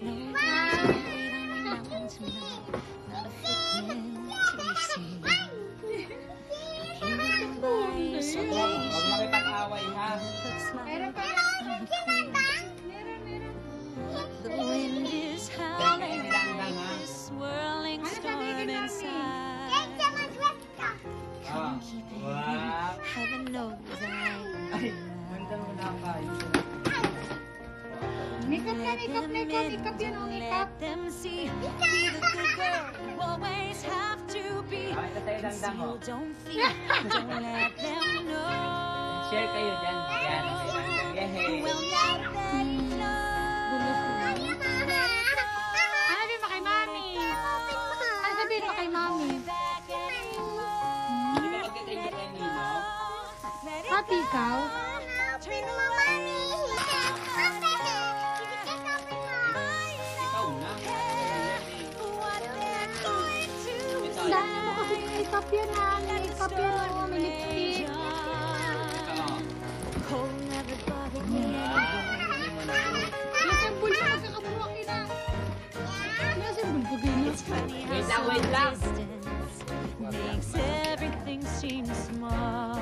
snow. Mom. Na, makeup, makeup, makeup yun, oh, makeup. Let them see. Be the good girl always have to be. Conceal, don't fear. Don't let them know. Share kayo dyan. Yan. Yehey. Well, let them know. Ano mo kay mami? Ano sabihin mo kay mami? Ikaw? Ikaw makeup yan na. Makeup yan oh, may lipstick. Ikaw. Nasaan bulbo magkakabuwak na? Nasaan bulbo ganyan? Wait lang, wait lang. Makes everything seem small.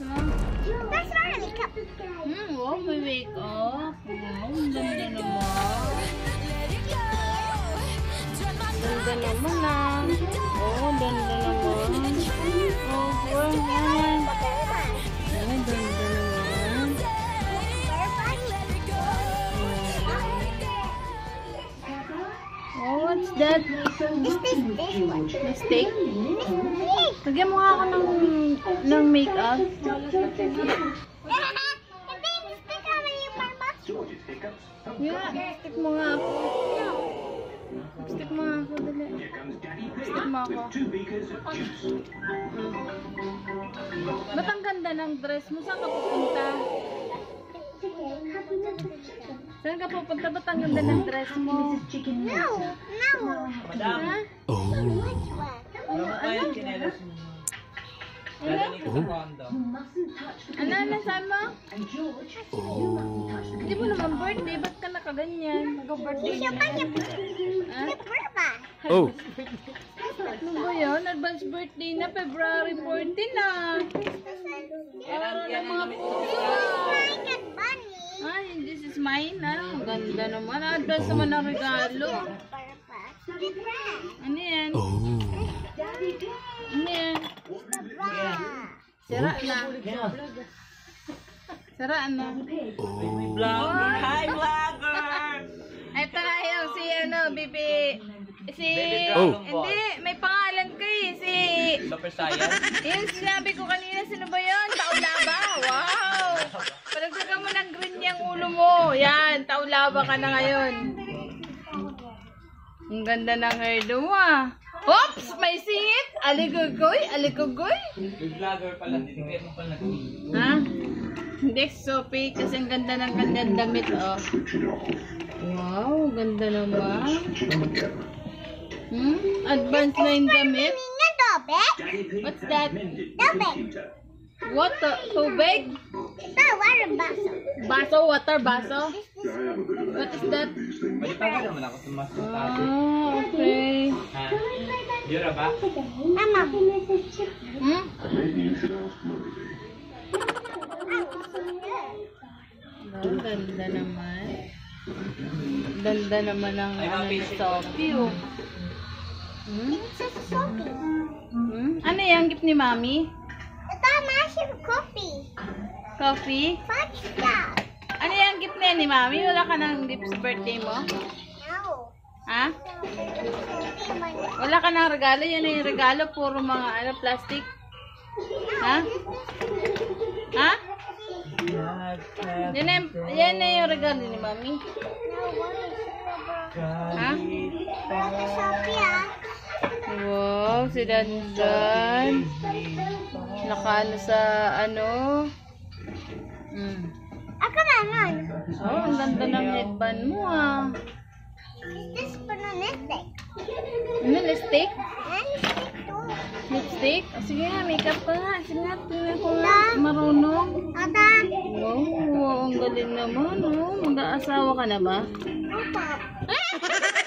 Naman ang dress mo. Hmm, wow, may wake up. Wow, ang ganda naman. Ganda naman ah. Oo, ganda naman. Oh, wow, naman. What's that? Mistake? Lagyan mo nga ako ng, ng makeup. Yeah, stick mo nga ako. Stick mo nga ako, dali. Stick mo ako. Mm. Ba't ang ganda ng dress mo? Saan ka pupunta? Saan ka pupunta? Ba't ang ganda ng dress mo? Madam. Ha? Ano ba yung chinelas mo? Dadaling ko sa condo. Ano, ano, saan mo? Hindi mo naman birthday. Ba't ka nakaganyan? Nag-birthday na yan. Ha? Oh, Ano ba yun? Advance birthday na, February 14 na. Araw ng mga puso. Ay, this is mine. Ano, ang ganda naman. Advance naman ang regalo. Ano yan? oh. Ano yan? Sira na. Sira na. Vlogger. Hi, vlogger! Ito na yung si ano, Bibi. Si... Oh. Hindi, may pangalan ko eh. Si... Saiyan. Yung sinabi ko kanina, sino ba yun? Taulaba. Wow! Palagsagan mo ng green yung ulo mo. Yan, taulaba ka na ngayon. Ang ganda ng hairdo mo ah. Oops! May singit! Aligugoy! Aligugoy! Vlogger pala, titigay mo pala. Ha? Hindi, Sophie. Kasi ang ganda ng kanyang damit, oh. Wow, ganda naman. Hmm? Advanced na yung damit. What's that? What? The- Tubig? Baso? Water? Baso? What is that? Pa naman ako ng tato. Ah, okay. Ha? Yura ba? Hmm? Ang ganda naman. Ganda naman ng ano ni. Sophie, oh. Hmm? Hmm? Ano yung gift ni Mami? Coffee? Ano yung gift na yan ni Mami? Wala ka ng gift sa birthday mo? Ha? Wala ka ng regalo? Yan yung regalo. Puro mga ano, plastic. Ha? Ha? Yan na, yan na yung regalo ni Mami. Ha? Wow, si Dandan. Nakaano sa ano. Mm. Oh, ang ganda ng headband mo ah. Ano, lipstick? Lipstick? Sige nga, makeup ka nga. Sige nga, tingnan ko nga. Marunong. Wow, wow, ang galing naman. Oh. Mag-aasawa ka na ba?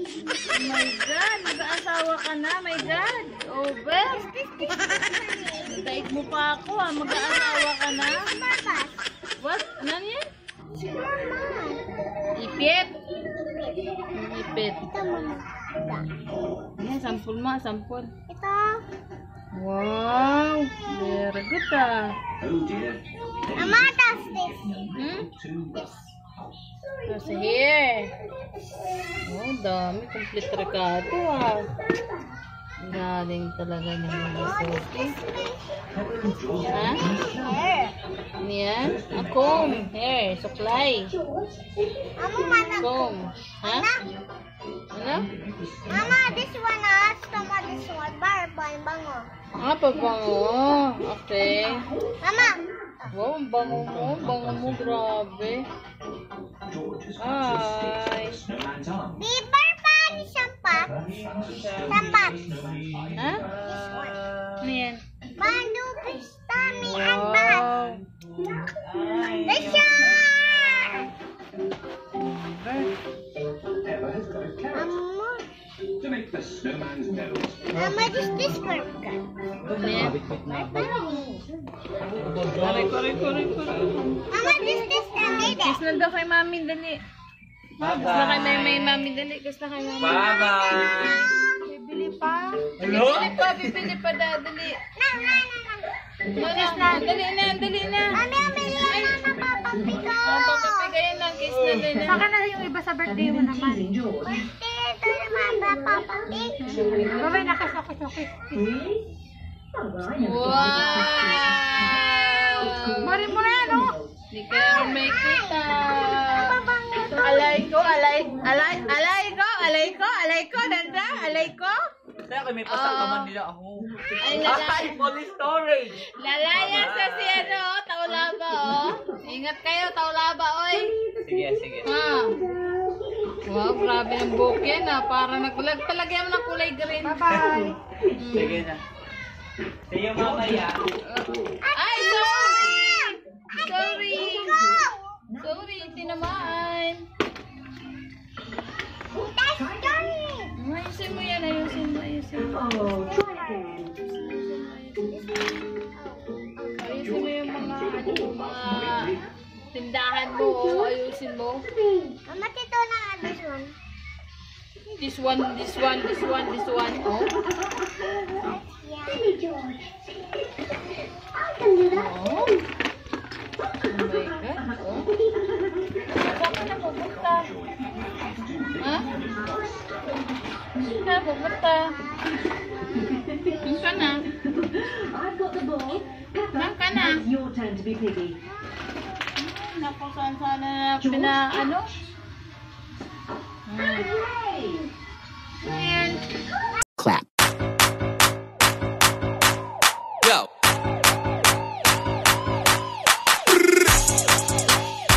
Oh my God, mag-aasawa ka na. My God. Over. Daig mo pa ako ah. Mag-aasawa ka na. What? Ano yan? Ipit. Ipit. Yan, sampul mo, sampul. Wow, very good ah. Hmm? Nasa here. Oh, dami. Complete rekado ah. Galing talaga ng mga Sophie. Ha? Ano yan? Ah, comb. Hair. Suklay. Comb. Ha? Ano? Mama, this one ah, tama this one. Bar, bar, bango. Ah, pabango. Okay. Mama, Wow, ang bango mo. Bango mo, grabe. Hi. paper pa ni sampak. Sampak. Ha? Ano yan? Bandu pistami ang. Wow. Dasya! Mama, Mama, this this yan? Aray ko, aray ko, aray ko. Mama, this this and Kiss na daw kay mami, dali. Kiss na kay may mami, dali. Kiss na kay mami. Bye-bye! Bibili pa. Hello? Bibili pa, bibili pa da, dali. Kiss na, dali na, dali na. Mami, amili na napapapigo. Ang papipigayan lang, kiss na, dali na. Saka na yung iba sa birthday mo naman. Ito naman napapapigo. Babay na kasokit-sokit. Wow! Mari mo na yan, oh. Hindi ka may kita. Alay ko, alay, alay, alay ko, alay ko, alay ko, nanda, alay ko. Kaya kami pasal naman nila ako. Ay, lalay. Ay, storage! Lalaya sa si ano, oh, taulaba, oh. Ingat kayo, taulaba, oy. Sige, sige. Ha? Wow, grabe ng buhok yan, ah. Para naglag talaga yan ng kulay green. Bye-bye. Sige na. See you mamaya. Ay! Sorry! Ayusin mo. Ayusin mo yung mga, ano, tindahan mo, oh. ayusin mo. Mama, tito na nga this one. This one, this one, this one, this one. Oh. Oh. Oh Ha, pupunta. Pinsan na. Ma'am ka na. Hmm, naku, saan sana ah, na pina, ano? Clap.